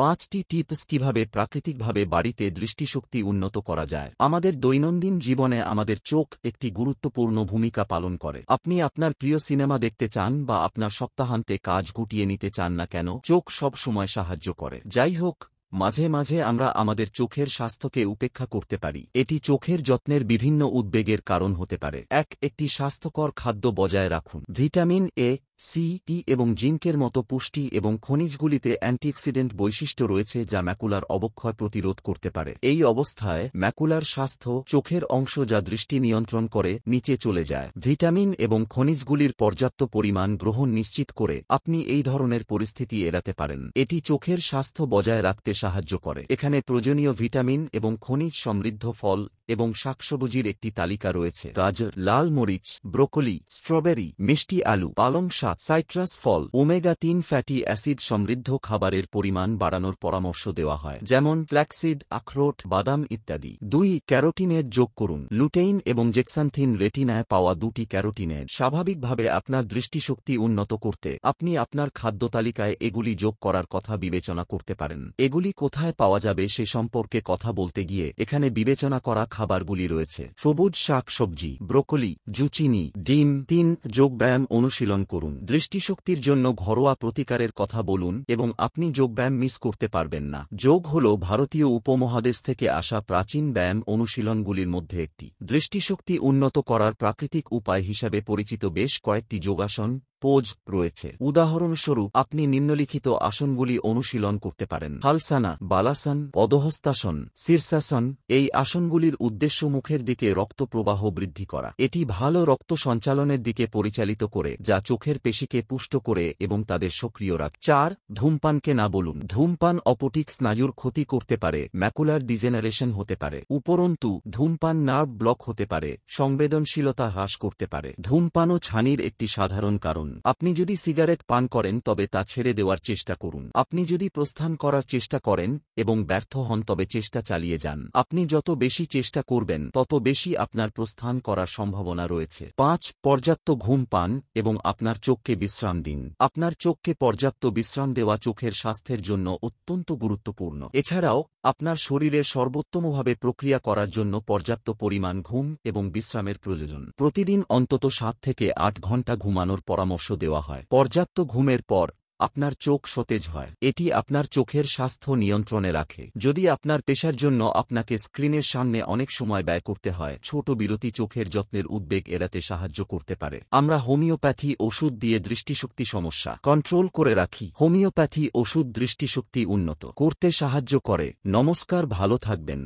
পাঁচটি টিপস কীভাবে প্রাকৃতিকভাবে বাড়িতে দৃষ্টিশক্তি উন্নত করা যায়। আমাদের দৈনন্দিন জীবনে আমাদের চোখ একটি গুরুত্বপূর্ণ ভূমিকা পালন করে। আপনি আপনার প্রিয় সিনেমা দেখতে চান বা আপনার সপ্তাহান্তে কাজ গুটিয়ে নিতে চান না কেন, চোখ সব সময় সাহায্য করে। যাই হোক, মাঝে মাঝে আমরা আমাদের চোখের স্বাস্থ্যকে উপেক্ষা করতে পারি। এটি চোখের যত্নের বিভিন্ন উদ্বেগের কারণ হতে পারে। এক, একটি স্বাস্থ্যকর খাদ্য বজায় রাখুন। ভিটামিন এ সি টি এবং জিঙ্কের মতো পুষ্টি এবং খনিজগুলিতে অ্যান্টিঅক্সিডেন্ট বৈশিষ্ট্য রয়েছে যা ম্যাকুলার অবক্ষয় প্রতিরোধ করতে পারে। এই অবস্থায় ম্যাকুলার স্বাস্থ্য চোখের অংশ যা দৃষ্টি নিয়ন্ত্রণ করে নিচে চলে যায়। ভিটামিন এবং খনিজগুলির পর্যাপ্ত পরিমাণ গ্রহণ নিশ্চিত করে আপনি এই ধরনের পরিস্থিতি এড়াতে পারেন। এটি চোখের স্বাস্থ্য বজায় রাখতে সাহায্য করে। এখানে প্রয়োজনীয় ভিটামিন এবং খনিজ সমৃদ্ধ ফল এবং শাকসবজির একটি তালিকা রয়েছে। গাজর, লাল মরিচ, ব্রোকলি, স্ট্রবেরি, মিষ্টি আলু, পালং শাক সাইট্রাস ফল, ওমেগা তিন ফ্যাটি অ্যাসিড সমৃদ্ধ খাবারের পরিমাণ বাড়ানোর পরামর্শ দেওয়া হয়, যেমন ফ্ল্যাক্সিড, আখরোট, বাদাম ইত্যাদি। দুই, ক্যারোটিনের যোগ করুন। লুটেইন এবং জেক্সান্থিন রেটিনায় পাওয়া দুটি ক্যারোটিনের স্বাভাবিকভাবে আপনার দৃষ্টিশক্তি উন্নত করতে আপনি আপনার খাদ্য তালিকায় এগুলি যোগ করার কথা বিবেচনা করতে পারেন। এগুলি কোথায় পাওয়া যাবে সে সম্পর্কে কথা বলতে গিয়ে এখানে বিবেচনা করা খাবারগুলি রয়েছে। সবুজ শাক সবজি, ব্রোকলি, জুচিনি, ডিম। তিন যোগব্যায়াম অনুশীলন করুন। দৃষ্টিশক্তির জন্য ঘরোয়া প্রতিকারের কথা বলুন এবং আপনি যোগব্যায়াম মিস করতে পারবেন না। যোগ হল ভারতীয় উপমহাদেশ থেকে আসা প্রাচীন ব্যায়াম অনুশীলনগুলির মধ্যে একটি। দৃষ্টিশক্তি উন্নত করার প্রাকৃতিক উপায় হিসাবে পরিচিত বেশ কয়েকটি যোগাসন পোজ রয়েছে। উদাহরণস্বরূপ, আপনি নিম্নলিখিত আসনগুলি অনুশীলন করতে পারেন। হালসানা, বালাসন, পদহস্তাসন শীর্ষাসন এই আসনগুলির উদ্দেশ্য মুখের দিকে রক্ত প্রবাহ বৃদ্ধি করা। এটি ভালো রক্ত সঞ্চালনের দিকে পরিচালিত করে, যা চোখের পেশিকে পুষ্ট করে এবং তাদের সক্রিয় রাখ। চার, ধূমপানকে না বলুন। ধূমপান অপটিক স্নায়ুর ক্ষতি করতে পারে, ম্যাকুলার ডিজেনারেশন হতে পারে। উপরন্তু, ধূমপান নার্ভ ব্লক হতে পারে, সংবেদনশীলতা হ্রাস করতে পারে। ধূমপানও ছানির একটি সাধারণ কারণ। আপনি যদি সিগারেট পান করেন, তবে তা ছেড়ে দেওয়ার চেষ্টা করুন। আপনি যদি প্রস্থান করার চেষ্টা করেন এবং ব্যর্থ হন, তবে চেষ্টা চালিয়ে যান। আপনি যত বেশি চেষ্টা করবেন, তত বেশি আপনার প্রস্থান করার সম্ভাবনা রয়েছে। পাঁচ, পর্যাপ্ত ঘুম পান এবং আপনার চোখকে বিশ্রাম দিন। আপনার চোখকে পর্যাপ্ত বিশ্রাম দেওয়া চোখের স্বাস্থ্যের জন্য অত্যন্ত গুরুত্বপূর্ণ। এছাড়াও, আপনার শরীরের সর্বোত্তমভাবে প্রক্রিয়া করার জন্য পর্যাপ্ত পরিমাণ ঘুম এবং বিশ্রামের প্রয়োজন। প্রতিদিন অন্তত সাত থেকে আট ঘণ্টা ঘুমানোর পরামর্শ দেওয়া হয়। পর্যাপ্ত ঘুমের পর আপনার চোখ সতেজ হয়। এটি আপনার চোখের স্বাস্থ্য নিয়ন্ত্রণে রাখে। যদি আপনার পেশার জন্য আপনাকে স্ক্রিনের সামনে অনেক সময় ব্যয় করতে হয়, ছোট বিরতি চোখের যত্নের উদ্বেগ এড়াতে সাহায্য করতে পারে। আমরা হোমিওপ্যাথি ওষুধ দিয়ে দৃষ্টিশক্তি সমস্যা কন্ট্রোল করে রাখি। হোমিওপ্যাথি ওষুধ দৃষ্টিশক্তি উন্নত। করতে সাহায্য করে। নমস্কার, ভালো থাকবেন।